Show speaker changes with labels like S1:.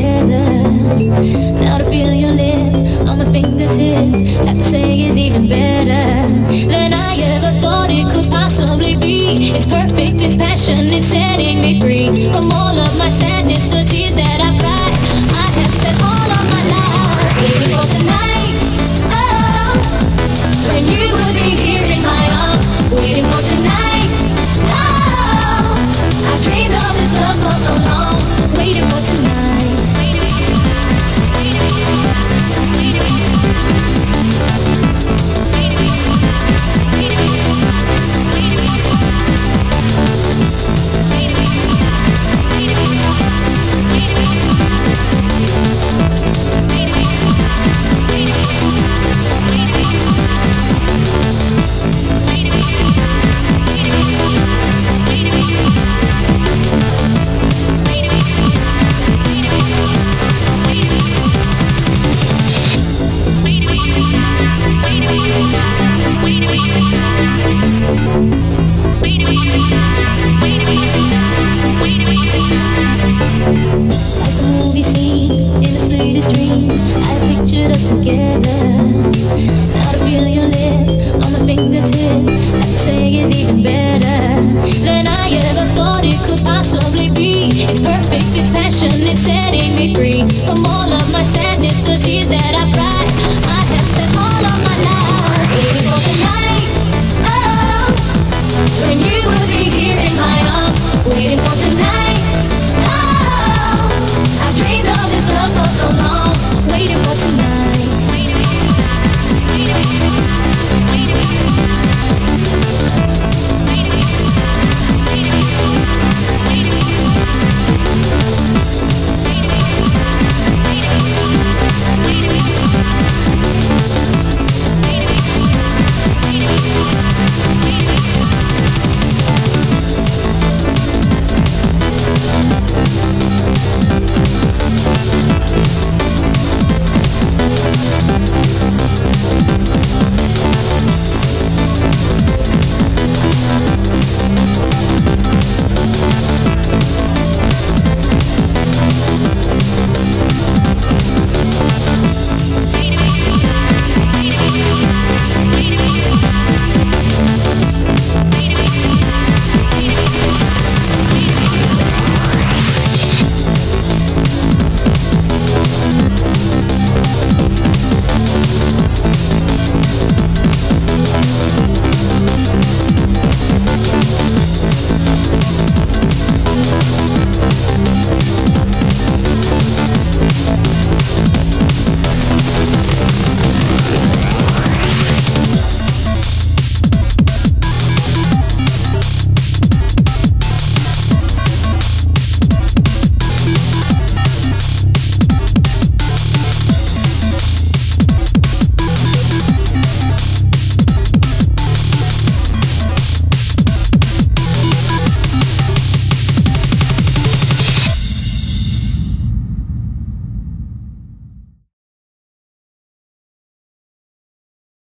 S1: Now to feel your lips on my fingertips, have to say is even better than I ever thought it could possibly be. It's perfect, it's passion, it's setting me free from all of my sadness, the tears that I. it could possibly be. It's perfect, it's passion, it's setting me free. From all of my sadness, the tears that I cried, I have to.